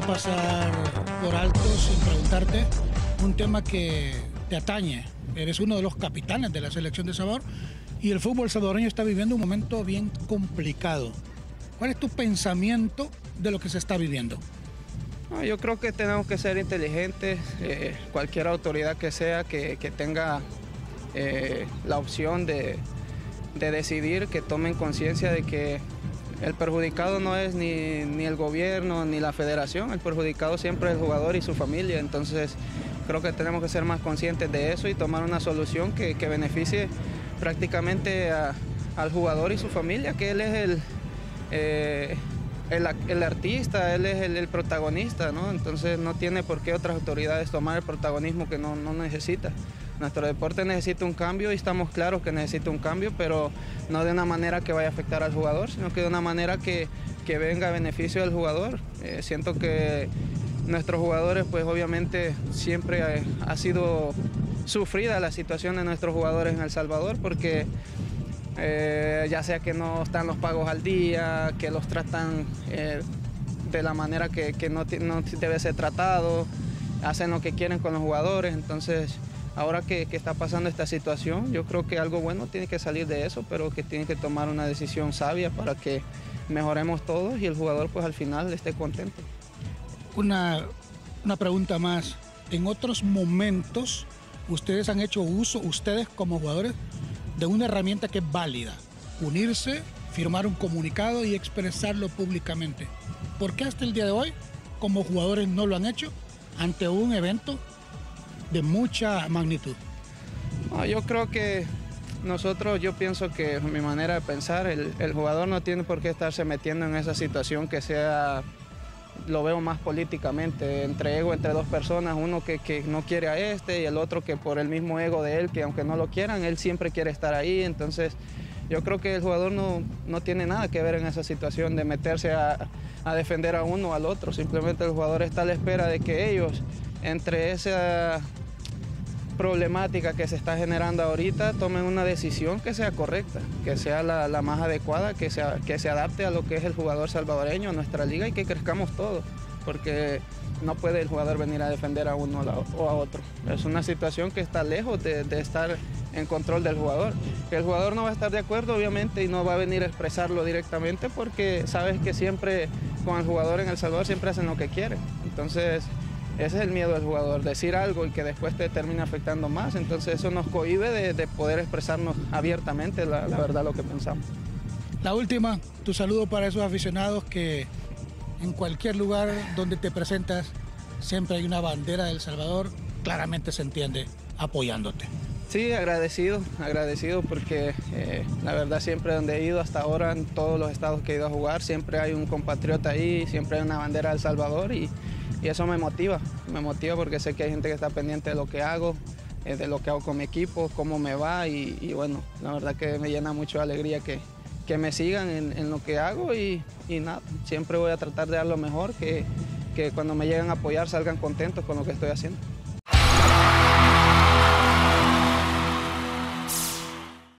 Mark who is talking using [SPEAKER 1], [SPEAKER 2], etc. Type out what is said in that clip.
[SPEAKER 1] pasar por alto sin preguntarte un tema que te atañe. Eres uno de los capitanes de la selección de Sabor y el fútbol salvadoreño está viviendo un momento bien complicado. ¿Cuál es tu pensamiento de lo que se está viviendo?
[SPEAKER 2] yo creo que tenemos que ser inteligentes, eh, cualquier autoridad que sea que, tenga eh, la opción de decidir, que tomen conciencia de que el perjudicado no es ni, ni, el gobierno ni la federación, el perjudicado siempre es el jugador y su familia. Entonces creo que tenemos que ser más conscientes de eso y tomar una solución que, beneficie prácticamente al jugador y su familia, que él es el, eh, el, artista, él es el, protagonista, ¿no? Entonces no tiene por qué otras autoridades tomar el protagonismo que no, no necesita. Nuestro deporte necesita un cambio y estamos claros que necesita un cambio, pero no de una manera que vaya a afectar al jugador, sino que de una manera que, venga a beneficio del jugador. Eh, siento que nuestros jugadores, pues obviamente siempre ha, sido sufrida la situación de nuestros jugadores en El Salvador porque eh, ya sea que no están los pagos al día, que los tratan eh, de la manera que, no, no, debe ser tratado, hacen lo que quieren con los jugadores, entonces ahora que, está pasando esta situación, yo creo que algo bueno tiene que salir de eso, pero que tiene que tomar una decisión sabia para que mejoremos todos y el jugador pues al final esté contento.
[SPEAKER 1] Una, una pregunta más. En otros momentos, ustedes han hecho uso, ustedes como jugadores, de una herramienta que es válida. Unirse, firmar un comunicado y expresarlo públicamente. ¿Por qué hasta el día de hoy, como jugadores, no lo han hecho ante un evento de mucha magnitud.
[SPEAKER 2] yo creo que nosotros, yo pienso que mi manera de pensar, el, jugador no tiene por qué estarse metiendo en esa situación que sea, lo veo más políticamente, entre ego, entre dos personas, uno que, que, no quiere a este y el otro que por el mismo ego de él, que aunque no lo quieran, él siempre quiere estar ahí, entonces yo creo que el jugador no, no tiene nada que ver en esa situación de meterse a, a defender a uno o al otro, simplemente el jugador está a la espera de que ellos, entre esa problemática que se está generando ahorita tomen una decisión que sea correcta, que sea la, más adecuada, que, sea, que se adapte a lo que es el jugador salvadoreño, a nuestra liga y que crezcamos todos, porque no puede el jugador venir a defender a uno o a otro. Es una situación que está lejos de, estar en control del jugador. el jugador no va a estar de acuerdo, obviamente, y no va a venir a expresarlo directamente porque sabes que siempre con el jugador en El Salvador siempre hacen lo que quieren. Entonces, ese es el miedo del jugador, decir algo y que después te termine afectando más. Entonces eso nos cohibe de, poder expresarnos abiertamente la, verdad lo que pensamos.
[SPEAKER 1] La última, tu saludo para esos aficionados que en cualquier lugar donde te presentas siempre hay una bandera del Salvador, claramente se entiende, apoyándote.
[SPEAKER 2] Sí, agradecido, agradecido porque eh, la verdad siempre donde he ido hasta ahora, en todos los estados que he ido a jugar, siempre hay un compatriota ahí, siempre hay una bandera del Salvador y, y eso me motiva, me motiva porque sé que hay gente que está pendiente de lo que hago, eh, de lo que hago con mi equipo, cómo me va y, bueno, la verdad que me llena mucho de alegría que, que me sigan en, lo que hago y, nada, siempre voy a tratar de dar lo mejor, que, que cuando me lleguen a apoyar salgan contentos con lo que estoy haciendo.